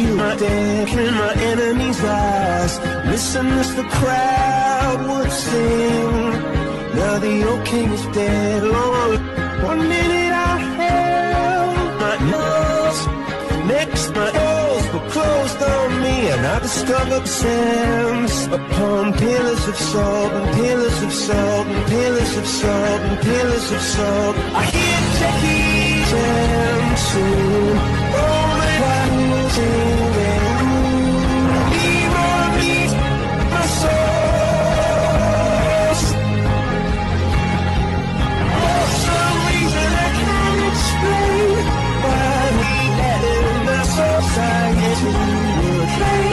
you death in my enemy's eyes. Listen as the crowd would sing. Now the old king is dead, Lord. One minute I held my nose, next my eyes were closed on me, and I discovered sands upon pillars of salt and pillars of salt and pillars of salt and pillars of salt. I hear Jackie. upside, yes, we would.